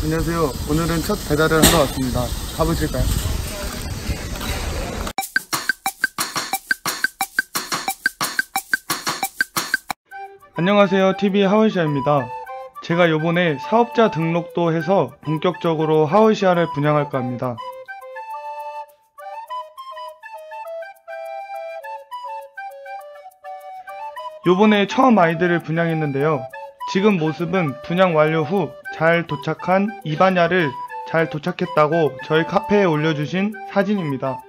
안녕하세요. 오늘은 첫 배달을 하러 왔습니다. 가보실까요? 안녕하세요. TV 하월시아입니다. 제가 요번에 사업자 등록도 해서 본격적으로 하월시아를 분양할까 합니다. 요번에 처음 아이들을 분양했는데요. 지금 모습은 분양 완료 후 잘 도착한 이바냐를 잘 도착했다고 저희 카페에 올려주신 사진입니다.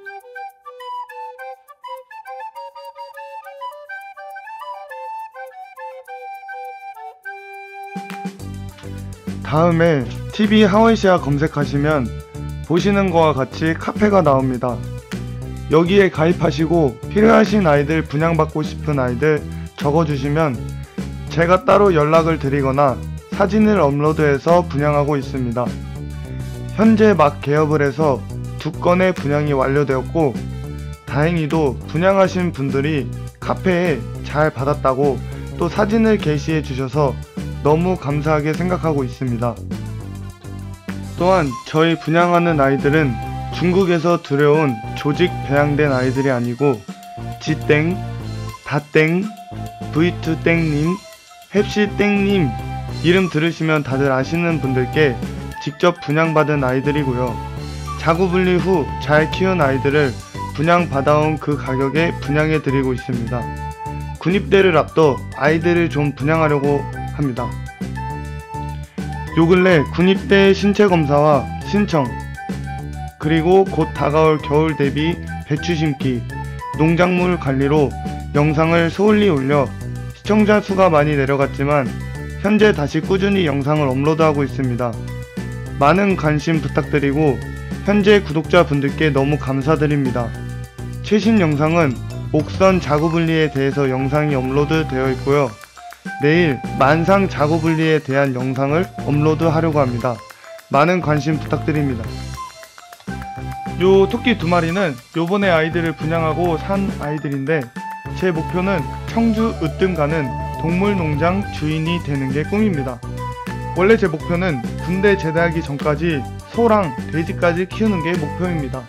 다음에 TV 하와이시아 검색하시면 보시는 거와 같이 카페가 나옵니다. 여기에 가입하시고 필요하신 아이들 분양받고 싶은 아이들 적어주시면 제가 따로 연락을 드리거나 사진을 업로드해서 분양하고 있습니다. 현재 막 개업을 해서 두 건의 분양이 완료되었고 다행히도 분양하신 분들이 카페에 잘 받았다고 또 사진을 게시해 주셔서 너무 감사하게 생각하고 있습니다. 또한 저희 분양하는 아이들은 중국에서 들여온 조직 배양된 아이들이 아니고 지땡, 다땡, V2땡님, 햅시땡님 이름 들으시면 다들 아시는 분들께 직접 분양받은 아이들이고요. 자구 분리 후 잘 키운 아이들을 분양받아온 그 가격에 분양해 드리고 있습니다. 군입대를 앞둬 아이들을 좀 분양하려고 합니다. 요 근래 군입대 신체 검사와 신청, 그리고 곧 다가올 겨울 대비 배추 심기, 농작물 관리로 영상을 소홀히 올려 시청자 수가 많이 내려갔지만 현재 다시 꾸준히 영상을 업로드하고 있습니다. 많은 관심 부탁드리고 현재 구독자분들께 너무 감사드립니다. 최신 영상은 옥선 자구 분리에 대해서 영상이 업로드 되어 있고요. 내일 만상 자구 분리에 대한 영상을 업로드 하려고 합니다. 많은 관심 부탁드립니다. 요 토끼 두 마리는 요번에 아이들을 분양하고 산 아이들인데 제 목표는 청주 으뜸 가는 동물농장 주인이 되는 게 꿈입니다. 원래 제 목표는 군대 제대하기 전까지 소랑 돼지까지 키우는 게 목표입니다.